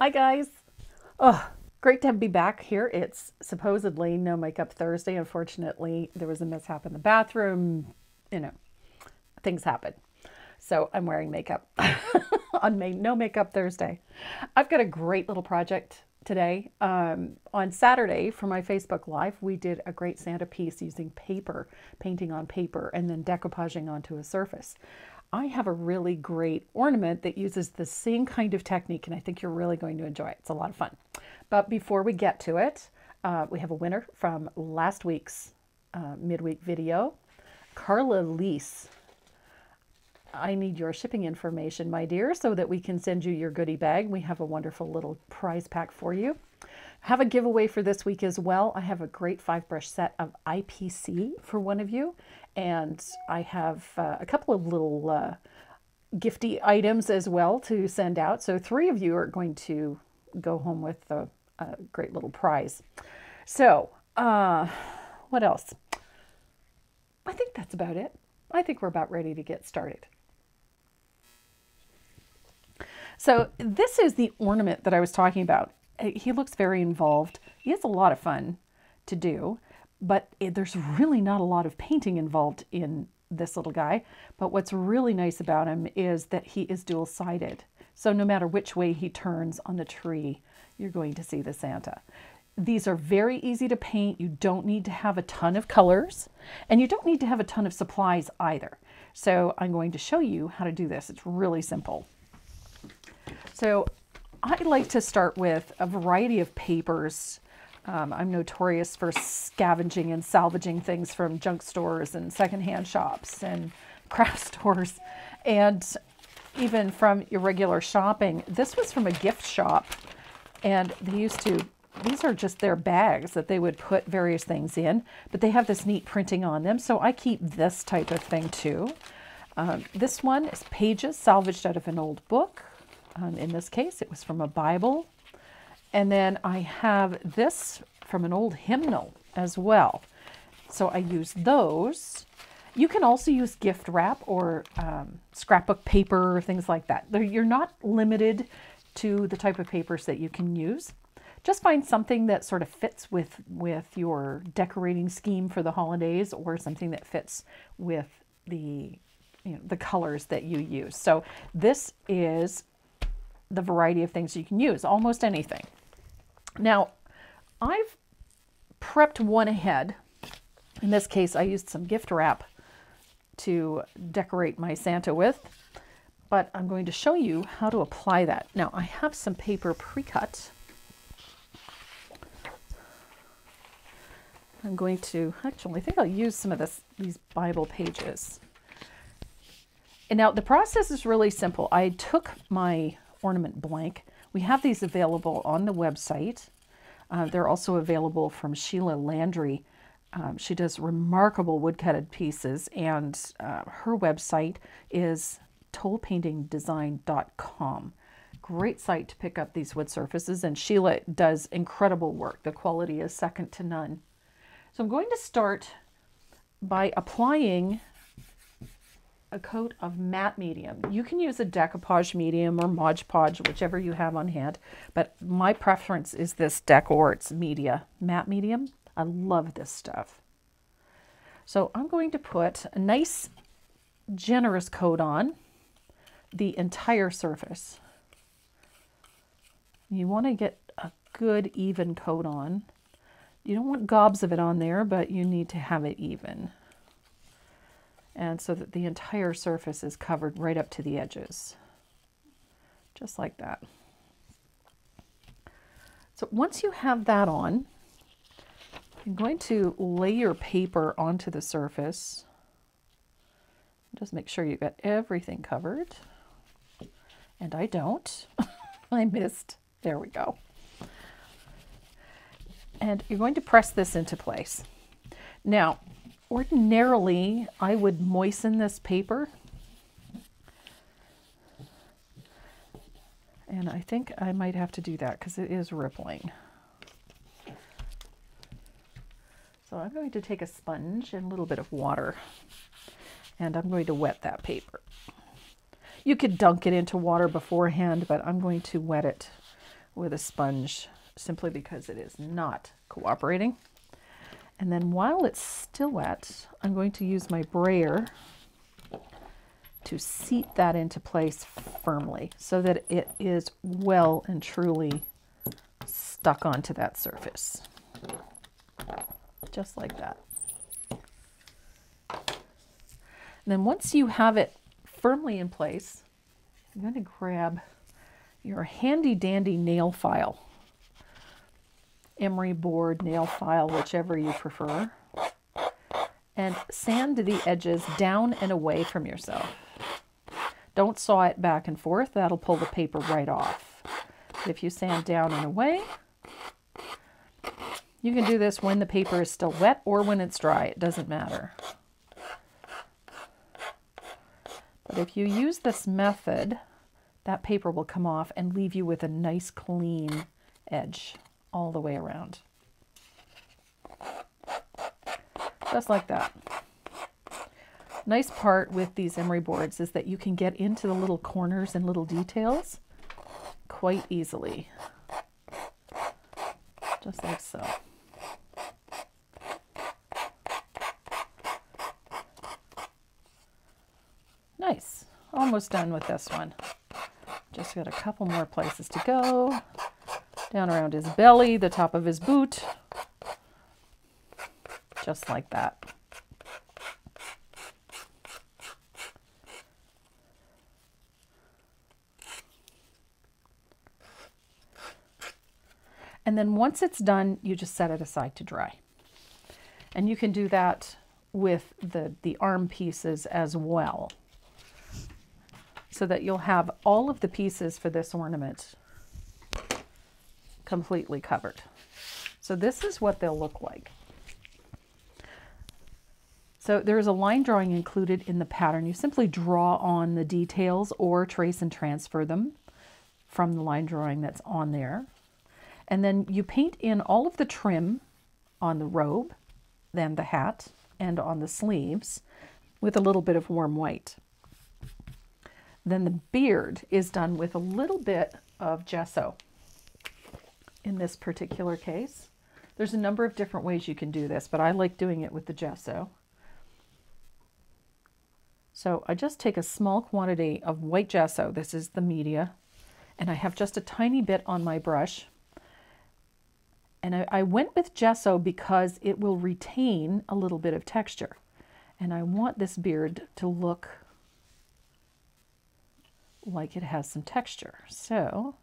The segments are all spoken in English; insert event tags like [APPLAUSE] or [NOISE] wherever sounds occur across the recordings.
Hi, guys. Oh, great to be back here. It's supposedly no makeup Thursday. Unfortunately, there was a mishap in the bathroom. You know, things happen. So I'm wearing makeup [LAUGHS] on May, No Makeup Thursday. I've got a great little project today. Um, on Saturday for my Facebook Live, we did a great Santa piece using paper, painting on paper, and then decoupaging onto a surface. I have a really great ornament that uses the same kind of technique, and I think you're really going to enjoy it. It's a lot of fun. But before we get to it, uh, we have a winner from last week's uh, midweek video, Carla Lease. I need your shipping information, my dear, so that we can send you your goodie bag. We have a wonderful little prize pack for you. Have a giveaway for this week as well. I have a great five brush set of IPC for one of you, and I have uh, a couple of little uh, gifty items as well to send out. So three of you are going to go home with a, a great little prize. So, uh, what else? I think that's about it. I think we're about ready to get started. So this is the ornament that I was talking about. Uh, he looks very involved. He has a lot of fun to do, but it, there's really not a lot of painting involved in this little guy. But what's really nice about him is that he is dual-sided. So no matter which way he turns on the tree, you're going to see the Santa. These are very easy to paint. You don't need to have a ton of colors, and you don't need to have a ton of supplies either. So I'm going to show you how to do this. It's really simple. So I like to start with a variety of papers. Um, I'm notorious for scavenging and salvaging things from junk stores and secondhand shops and [LAUGHS] craft stores and even from irregular shopping. This was from a gift shop and they used to, these are just their bags that they would put various things in, but they have this neat printing on them. So I keep this type of thing too. Um, this one is pages salvaged out of an old book. Um, in this case, it was from a Bible. And then I have this from an old hymnal as well. So I use those. You can also use gift wrap or um, scrapbook paper or things like that. You're not limited to the type of papers that you can use. Just find something that sort of fits with, with your decorating scheme for the holidays or something that fits with the, you know, the colors that you use. So this is the variety of things you can use, almost anything. Now, I've prepped one ahead. In this case, I used some gift wrap to decorate my Santa with, but I'm going to show you how to apply that. Now, I have some paper pre-cut. I'm going to, actually, I think I'll use some of this, these Bible pages. And now the process is really simple. I took my ornament blank. We have these available on the website. Uh, they're also available from Sheila Landry. Um, she does remarkable woodcutted pieces, and uh, her website is tolepaintingdesigns.com. Great site to pick up these wood surfaces, and Sheila does incredible work. The quality is second to none. So I'm going to start by applying a coat of matte medium. You can use a decoupage medium or Mod Podge, whichever you have on hand, but my preference is this DecoArt Media matte medium. I love this stuff. So I'm going to put a nice generous coat on the entire surface. You want to get a good even coat on. You don't want gobs of it on there, but you need to have it even and so that the entire surface is covered right up to the edges, just like that. So once you have that on, I'm going to lay your paper onto the surface. Just make sure you've got everything covered. And I don't. [LAUGHS] I missed. There we go. And you're going to press this into place. Now, Ordinarily, I would moisten this paper. And I think I might have to do that because it is rippling. So I'm going to take a sponge and a little bit of water and I'm going to wet that paper. You could dunk it into water beforehand, but I'm going to wet it with a sponge simply because it is not cooperating. And then while it's still wet, I'm going to use my brayer to seat that into place firmly so that it is well and truly stuck onto that surface. Just like that. And then once you have it firmly in place, I'm going to grab your handy dandy nail file. Emery board, nail file, whichever you prefer. And sand the edges down and away from yourself. Don't saw it back and forth, that'll pull the paper right off. If you sand down and away, you can do this when the paper is still wet or when it's dry, it doesn't matter. But if you use this method, that paper will come off and leave you with a nice clean edge all the way around. Just like that. Nice part with these emery boards is that you can get into the little corners and little details quite easily. Just like so. Nice. Almost done with this one. Just got a couple more places to go. Down around his belly, the top of his boot. Just like that. And then once it's done, you just set it aside to dry. And you can do that with the, the arm pieces as well so that you'll have all of the pieces for this ornament completely covered. So this is what they'll look like. So there is a line drawing included in the pattern. You simply draw on the details or trace and transfer them from the line drawing that's on there. And then you paint in all of the trim on the robe, then the hat, and on the sleeves with a little bit of warm white. Then the beard is done with a little bit of gesso in this particular case. There's a number of different ways you can do this, but I like doing it with the gesso. So I just take a small quantity of white gesso, this is the media, and I have just a tiny bit on my brush. And I, I went with gesso because it will retain a little bit of texture. And I want this beard to look like it has some texture. So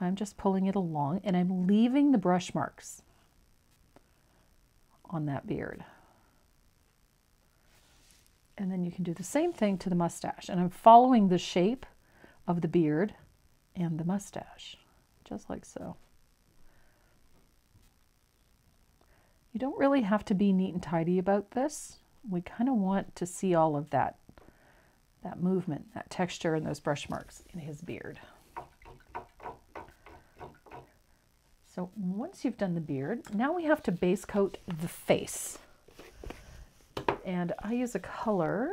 I'm just pulling it along and I'm leaving the brush marks on that beard. And then you can do the same thing to the mustache. And I'm following the shape of the beard and the mustache, just like so. You don't really have to be neat and tidy about this. We kind of want to see all of that that movement, that texture, and those brush marks in his beard. So once you've done the beard, now we have to base coat the face. And I use a color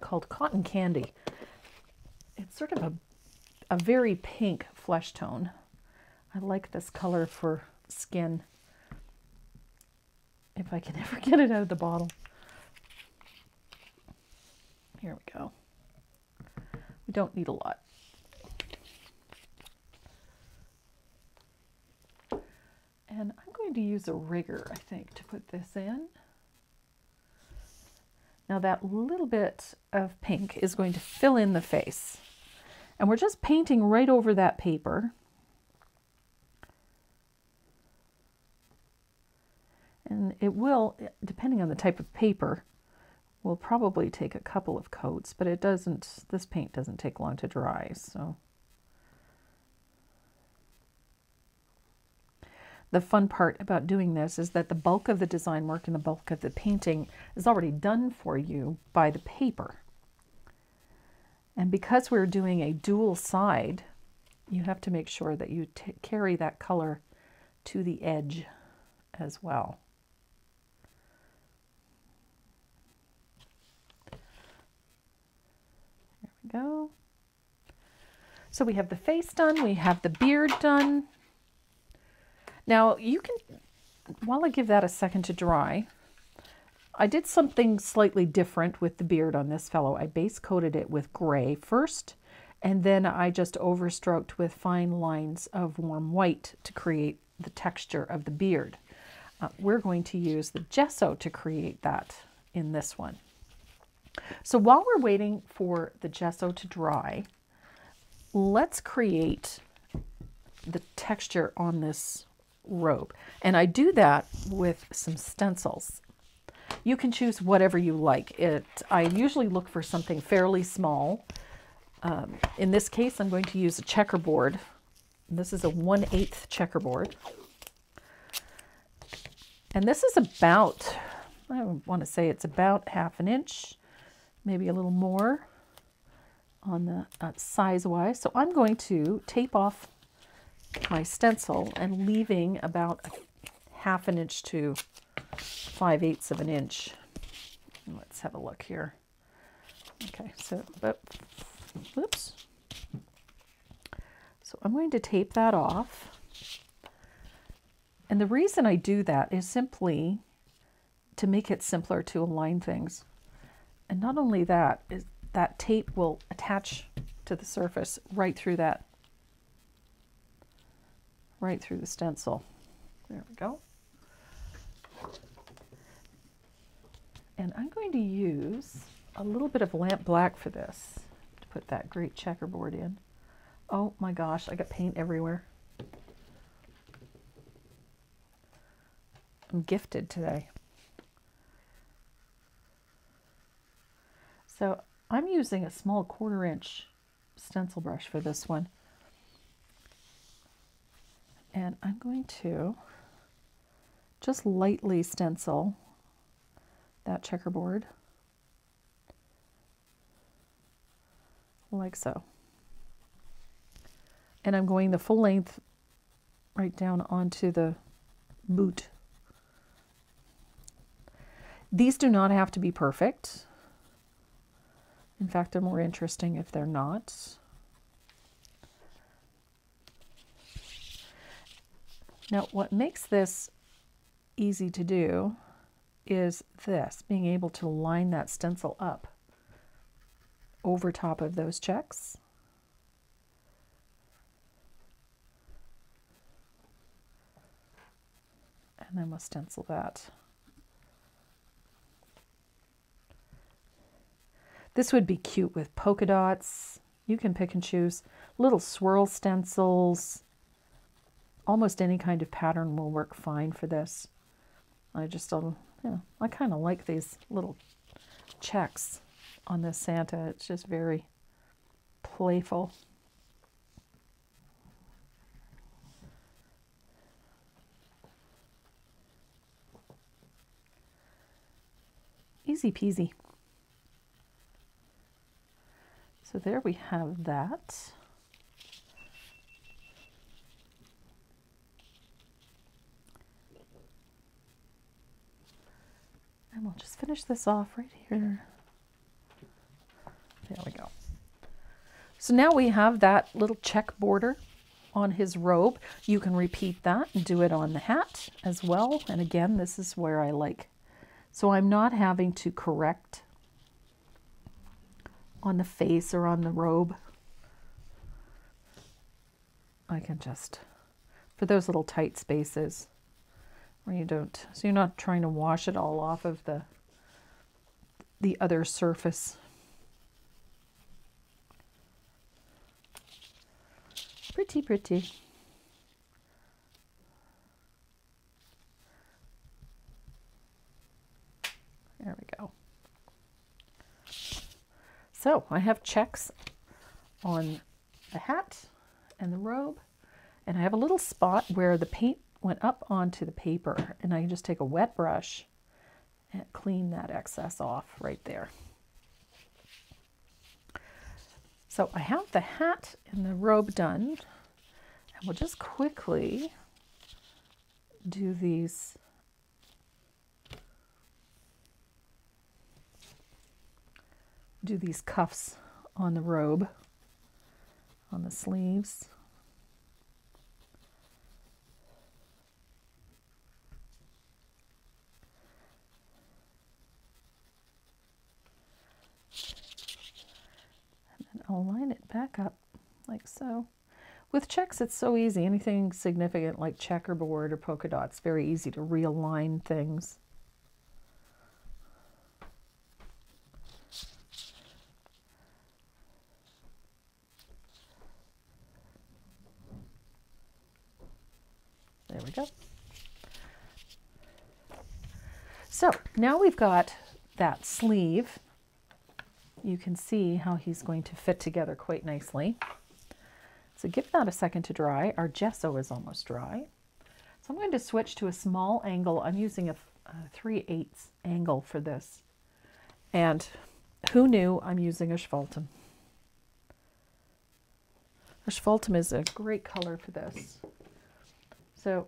called Cotton Candy. It's sort of a, a very pink flesh tone. I like this color for skin. If I can [LAUGHS] ever get it out of the bottle. Here we go. We don't need a lot. And I'm going to use a rigger, I think, to put this in. Now that little bit of pink is going to fill in the face. And we're just painting right over that paper. And it will, depending on the type of paper, will probably take a couple of coats, but it doesn't, this paint doesn't take long to dry, so. The fun part about doing this is that the bulk of the design work and the bulk of the painting is already done for you by the paper. And because we're doing a dual side, you have to make sure that you carry that color to the edge as well. There we go. So we have the face done, we have the beard done. Now you can, while I give that a second to dry, I did something slightly different with the beard on this fellow. I base coated it with gray first, and then I just overstroked with fine lines of warm white to create the texture of the beard. Uh, we're going to use the gesso to create that in this one. So while we're waiting for the gesso to dry, let's create the texture on this robe. And I do that with some stencils. You can choose whatever you like. It. I usually look for something fairly small. Um, in this case, I'm going to use a checkerboard. This is a 1 8th checkerboard. And this is about, I want to say it's about half an inch, maybe a little more on the uh, size-wise. So I'm going to tape off my stencil and leaving about half an inch to 5 eighths of an inch. Let's have a look here. Okay, so, but, oops. So I'm going to tape that off. And the reason I do that is simply to make it simpler to align things. And not only that, is that tape will attach to the surface right through that, right through the stencil. There we go. And I'm going to use a little bit of lamp black for this to put that great checkerboard in. Oh my gosh, I got paint everywhere. I'm gifted today. So I'm using a small quarter inch stencil brush for this one. And I'm going to just lightly stencil that checkerboard like so. And I'm going the full length right down onto the boot these do not have to be perfect. In fact, they're more interesting if they're not. Now, what makes this easy to do is this, being able to line that stencil up over top of those checks. And then we'll stencil that. This would be cute with polka dots. You can pick and choose little swirl stencils. Almost any kind of pattern will work fine for this. I just don't, you know, I kind of like these little checks on this Santa. It's just very playful. Easy peasy. So there we have that. And we'll just finish this off right here. There we go. So now we have that little check border on his robe. You can repeat that and do it on the hat as well. And again, this is where I like. So I'm not having to correct on the face or on the robe. I can just, for those little tight spaces you don't, so you're not trying to wash it all off of the, the other surface. Pretty, pretty. There we go. So I have checks on the hat and the robe, and I have a little spot where the paint went up onto the paper, and I can just take a wet brush and clean that excess off right there. So I have the hat and the robe done, and we'll just quickly do these do these cuffs on the robe. on the sleeves. I'll line it back up like so. With checks, it's so easy. Anything significant like checkerboard or polka dots, very easy to realign things. There we go. So now we've got that sleeve. You can see how he's going to fit together quite nicely. So give that a second to dry. Our gesso is almost dry. So I'm going to switch to a small angle. I'm using a, a 3 8 angle for this. And who knew I'm using asphaltum? A Schwaltem is a great color for this. So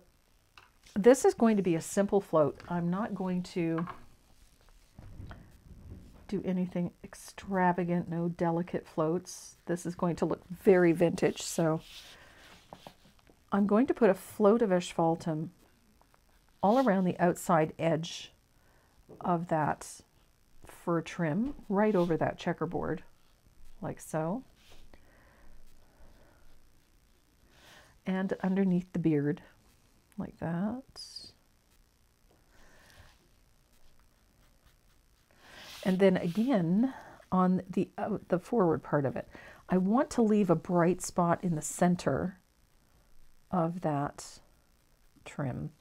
this is going to be a simple float. I'm not going to do anything extravagant, no delicate floats. This is going to look very vintage. So I'm going to put a float of asphaltum all around the outside edge of that fur trim, right over that checkerboard, like so. And underneath the beard, like that. And then again, on the, uh, the forward part of it, I want to leave a bright spot in the center of that trim.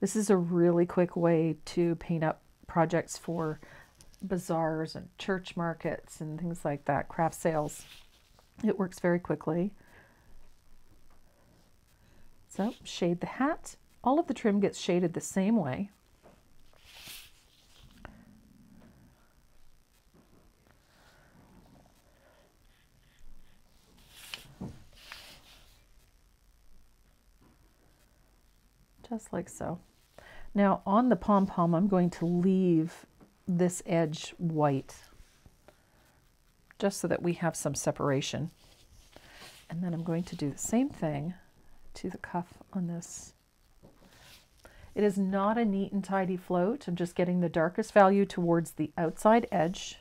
This is a really quick way to paint up projects for bazaars and church markets and things like that, craft sales. It works very quickly. So oh, shade the hat. All of the trim gets shaded the same way. Just like so. Now on the pom-pom, I'm going to leave this edge white just so that we have some separation. And then I'm going to do the same thing to the cuff on this. It is not a neat and tidy float. I'm just getting the darkest value towards the outside edge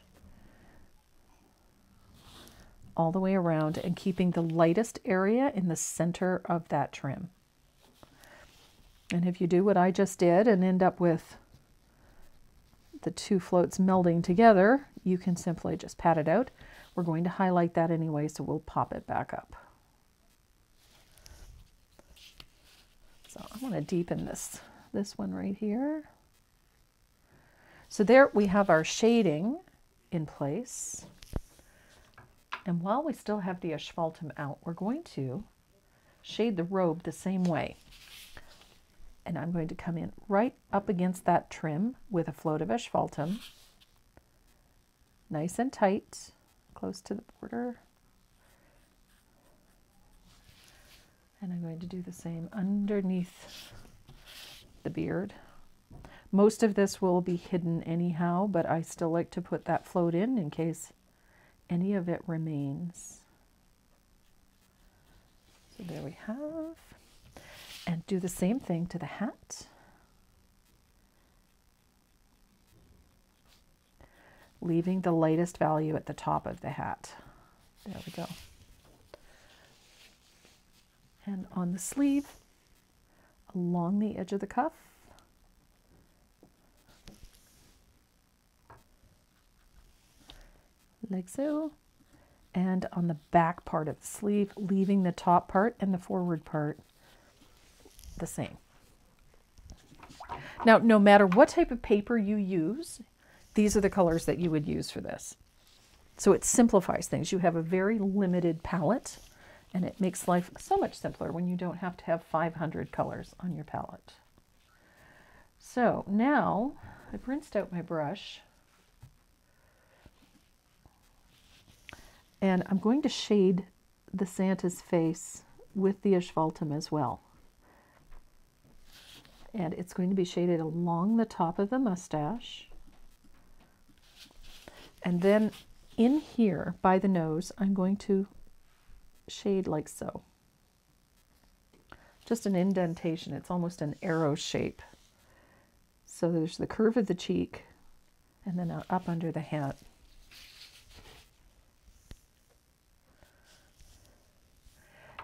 all the way around and keeping the lightest area in the center of that trim. And if you do what I just did and end up with the two floats melding together, you can simply just pat it out. We're going to highlight that anyway, so we'll pop it back up. So I want to deepen this, this one right here. So there we have our shading in place. And while we still have the asphaltum out, we're going to shade the robe the same way. And I'm going to come in right up against that trim with a float of asphaltum. Nice and tight, close to the border. And I'm going to do the same underneath the beard. Most of this will be hidden anyhow, but I still like to put that float in in case any of it remains. So there we have. And do the same thing to the hat. Leaving the lightest value at the top of the hat. There we go and on the sleeve along the edge of the cuff. Like so. And on the back part of the sleeve, leaving the top part and the forward part the same. Now, no matter what type of paper you use, these are the colors that you would use for this. So it simplifies things. You have a very limited palette and it makes life so much simpler when you don't have to have 500 colors on your palette. So now I've rinsed out my brush and I'm going to shade the Santa's face with the asphaltum as well. And it's going to be shaded along the top of the mustache. And then in here by the nose, I'm going to shade like so. Just an indentation. It's almost an arrow shape. So there's the curve of the cheek and then up under the hat.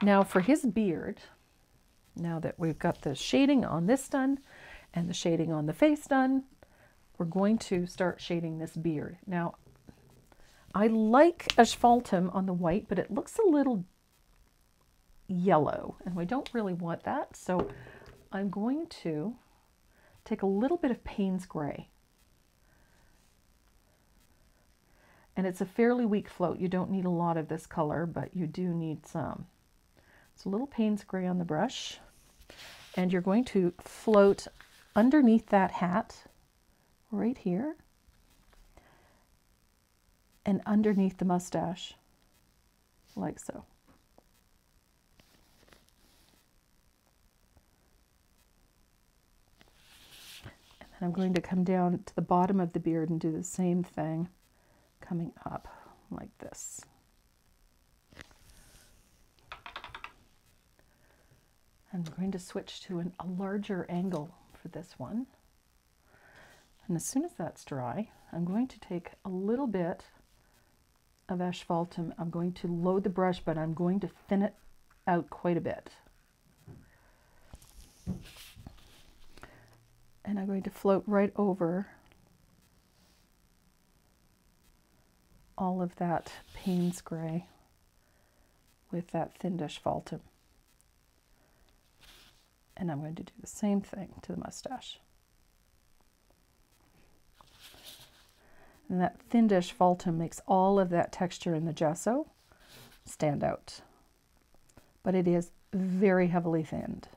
Now for his beard, now that we've got the shading on this done and the shading on the face done, we're going to start shading this beard. Now, I like asphaltum on the white, but it looks a little yellow, and we don't really want that. So I'm going to take a little bit of Payne's Gray. And it's a fairly weak float. You don't need a lot of this color, but you do need some. It's a little Payne's Gray on the brush. And you're going to float underneath that hat right here and underneath the mustache like so. And then I'm going to come down to the bottom of the beard and do the same thing coming up like this. I'm going to switch to an, a larger angle for this one. And as soon as that's dry, I'm going to take a little bit of asphaltum. I'm going to load the brush, but I'm going to thin it out quite a bit. And I'm going to float right over all of that Payne's Gray with that thin asphaltum. And I'm going to do the same thing to the mustache. And that thin asphaltum makes all of that texture in the gesso stand out. But it is very heavily thinned.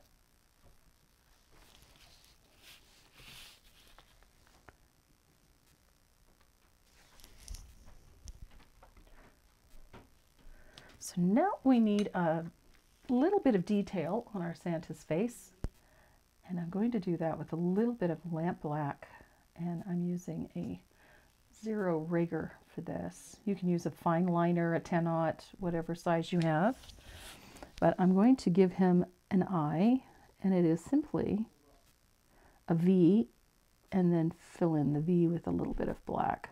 So now we need a little bit of detail on our Santa's face. And I'm going to do that with a little bit of lamp black. And I'm using a zero rigger for this. You can use a fine liner, a 10 aught, whatever size you have. But I'm going to give him an eye, and it is simply a V, and then fill in the V with a little bit of black.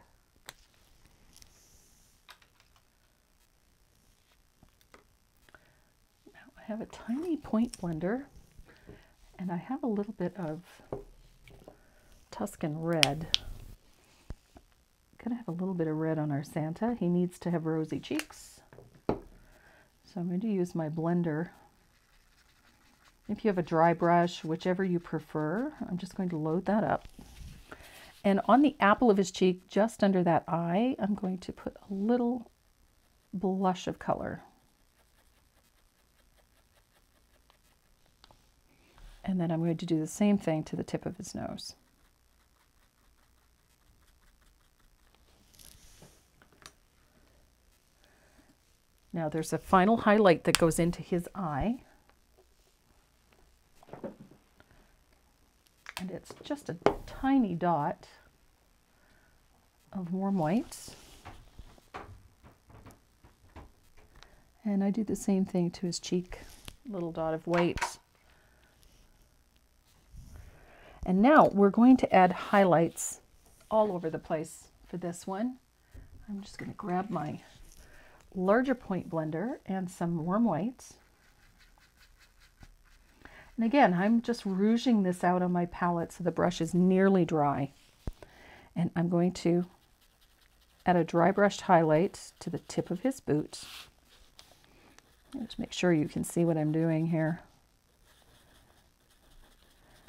Now I have a tiny point blender, and I have a little bit of Tuscan red. Gonna have a little bit of red on our Santa. He needs to have rosy cheeks. So I'm going to use my blender. If you have a dry brush, whichever you prefer, I'm just going to load that up. And on the apple of his cheek, just under that eye, I'm going to put a little blush of color. And then I'm going to do the same thing to the tip of his nose. Now there's a final highlight that goes into his eye. And it's just a tiny dot of warm whites. And I do the same thing to his cheek, little dot of white. And now we're going to add highlights all over the place for this one. I'm just going to grab my larger point blender and some warm whites. And again, I'm just rouging this out on my palette so the brush is nearly dry. And I'm going to add a dry brushed highlight to the tip of his boot. Just make sure you can see what I'm doing here.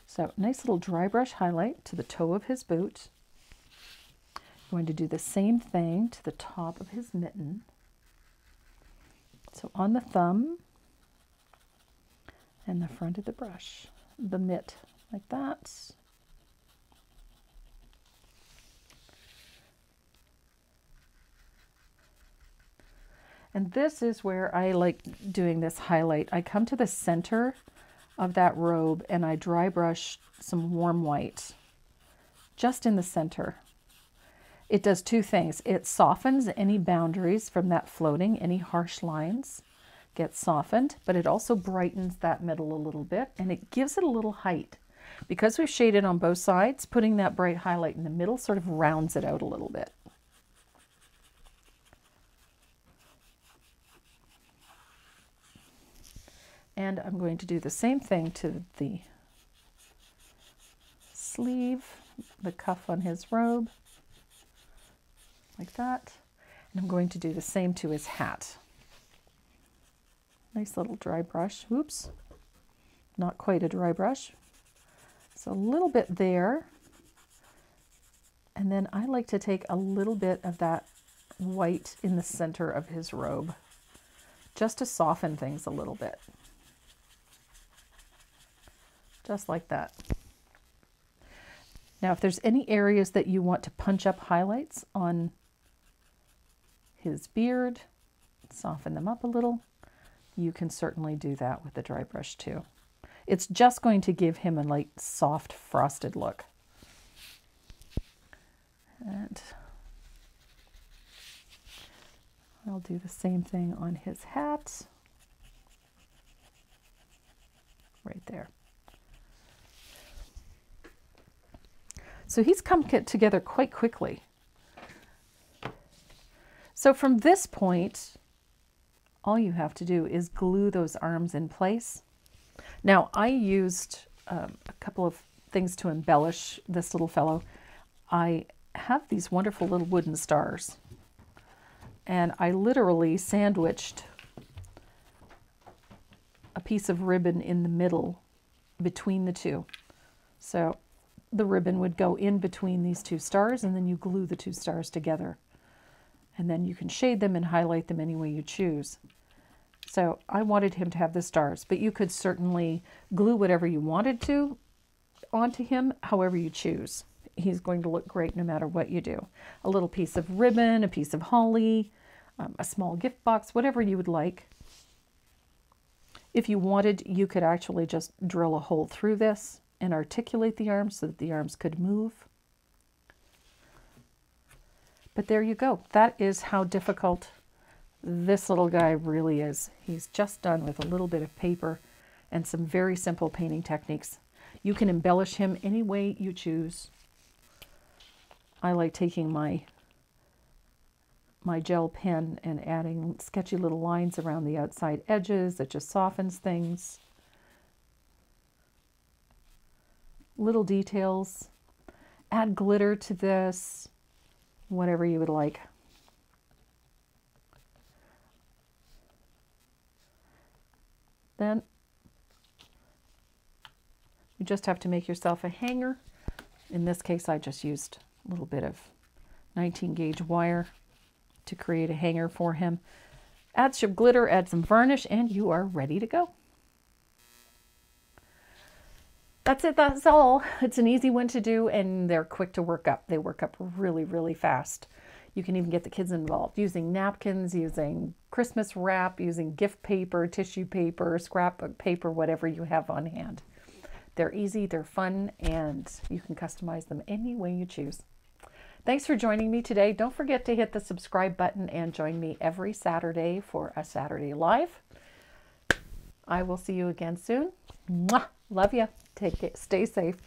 So nice little dry brush highlight to the toe of his boot. I'm going to do the same thing to the top of his mitten. So on the thumb and the front of the brush, the mitt, like that. And this is where I like doing this highlight. I come to the center of that robe and I dry brush some warm white just in the center. It does two things. It softens any boundaries from that floating, any harsh lines get softened, but it also brightens that middle a little bit and it gives it a little height. Because we've shaded on both sides, putting that bright highlight in the middle sort of rounds it out a little bit. And I'm going to do the same thing to the sleeve, the cuff on his robe, like that. And I'm going to do the same to his hat. Nice little dry brush. Oops, not quite a dry brush. So a little bit there. And then I like to take a little bit of that white in the center of his robe just to soften things a little bit. Just like that. Now, if there's any areas that you want to punch up highlights on his beard, soften them up a little, you can certainly do that with the dry brush too. It's just going to give him a light, soft, frosted look. And I'll do the same thing on his hat. Right there. So he's come together quite quickly. So from this point, all you have to do is glue those arms in place. Now I used um, a couple of things to embellish this little fellow. I have these wonderful little wooden stars and I literally sandwiched a piece of ribbon in the middle between the two. So the ribbon would go in between these two stars and then you glue the two stars together and then you can shade them and highlight them any way you choose. So I wanted him to have the stars, but you could certainly glue whatever you wanted to onto him, however you choose. He's going to look great no matter what you do. A little piece of ribbon, a piece of holly, um, a small gift box, whatever you would like. If you wanted, you could actually just drill a hole through this and articulate the arms so that the arms could move. But there you go. That is how difficult this little guy really is. He's just done with a little bit of paper and some very simple painting techniques. You can embellish him any way you choose. I like taking my my gel pen and adding sketchy little lines around the outside edges. It just softens things. Little details. Add glitter to this whatever you would like. Then you just have to make yourself a hanger. In this case, I just used a little bit of 19 gauge wire to create a hanger for him. Add some glitter, add some varnish, and you are ready to go. That's it. That's all. It's an easy one to do and they're quick to work up. They work up really, really fast. You can even get the kids involved using napkins, using Christmas wrap, using gift paper, tissue paper, scrapbook paper, whatever you have on hand. They're easy, they're fun, and you can customize them any way you choose. Thanks for joining me today. Don't forget to hit the subscribe button and join me every Saturday for a Saturday Live. I will see you again soon. Mwah! Love you. Take it. Stay safe.